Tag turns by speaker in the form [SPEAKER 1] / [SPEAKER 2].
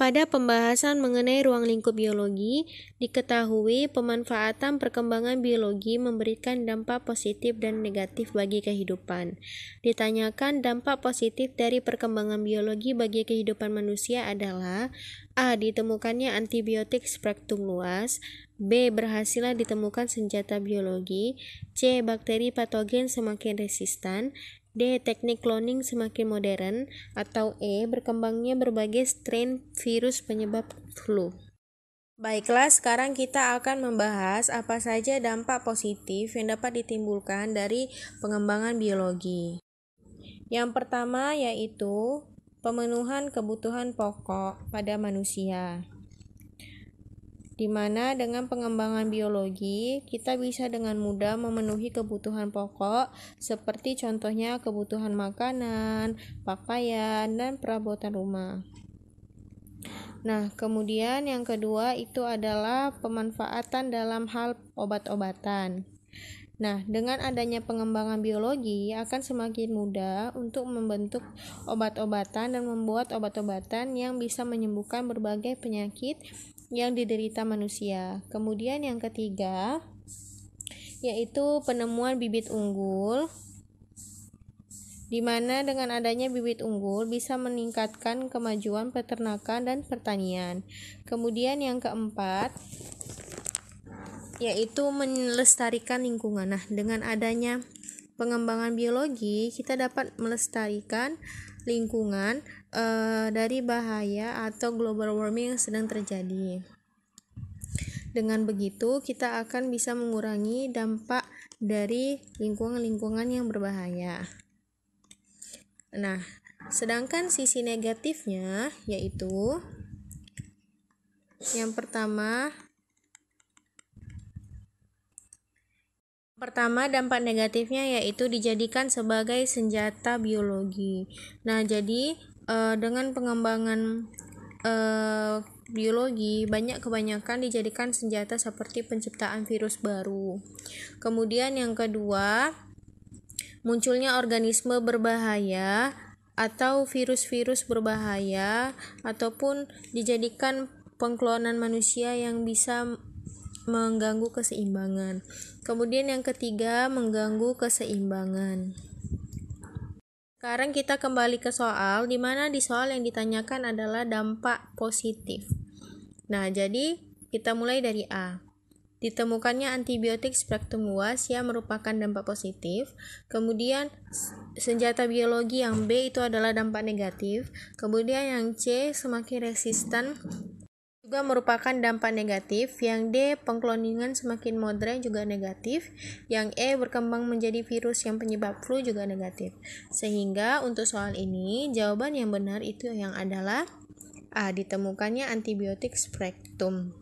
[SPEAKER 1] Pada pembahasan mengenai ruang lingkup biologi, diketahui pemanfaatan perkembangan biologi memberikan dampak positif dan negatif bagi kehidupan. Ditanyakan dampak positif dari perkembangan biologi bagi kehidupan manusia adalah A. Ditemukannya antibiotik spektrum luas B. Berhasilnya ditemukan senjata biologi C. Bakteri patogen semakin resistan D. Teknik cloning semakin modern atau E. Berkembangnya berbagai strain virus penyebab flu. Baiklah, sekarang kita akan membahas apa saja dampak positif yang dapat ditimbulkan dari pengembangan biologi. Yang pertama yaitu pemenuhan kebutuhan pokok pada manusia di mana dengan pengembangan biologi kita bisa dengan mudah memenuhi kebutuhan pokok seperti contohnya kebutuhan makanan, pakaian, dan perabotan rumah. Nah, kemudian yang kedua itu adalah pemanfaatan dalam hal obat-obatan. Nah, dengan adanya pengembangan biologi akan semakin mudah untuk membentuk obat-obatan dan membuat obat-obatan yang bisa menyembuhkan berbagai penyakit yang diderita manusia. Kemudian yang ketiga yaitu penemuan bibit unggul di mana dengan adanya bibit unggul bisa meningkatkan kemajuan peternakan dan pertanian. Kemudian yang keempat yaitu melestarikan lingkungan. Nah, dengan adanya pengembangan biologi, kita dapat melestarikan lingkungan e, dari bahaya atau global warming yang sedang terjadi. Dengan begitu, kita akan bisa mengurangi dampak dari lingkungan-lingkungan yang berbahaya. Nah, sedangkan sisi negatifnya yaitu yang pertama Pertama, dampak negatifnya yaitu dijadikan sebagai senjata biologi. Nah, jadi e, dengan pengembangan e, biologi, banyak kebanyakan dijadikan senjata seperti penciptaan virus baru. Kemudian yang kedua, munculnya organisme berbahaya atau virus-virus berbahaya ataupun dijadikan pengklonan manusia yang bisa mengganggu keseimbangan. Kemudian yang ketiga, mengganggu keseimbangan. Sekarang kita kembali ke soal, di mana di soal yang ditanyakan adalah dampak positif. Nah, jadi kita mulai dari A. Ditemukannya antibiotik spektrum luas yang merupakan dampak positif. Kemudian senjata biologi yang B itu adalah dampak negatif. Kemudian yang C semakin resistan juga merupakan dampak negatif. Yang D, pengkloningan semakin modern juga negatif. Yang E, berkembang menjadi virus yang penyebab flu juga negatif. Sehingga untuk soal ini, jawaban yang benar itu yang adalah A. Ditemukannya antibiotik spektrum.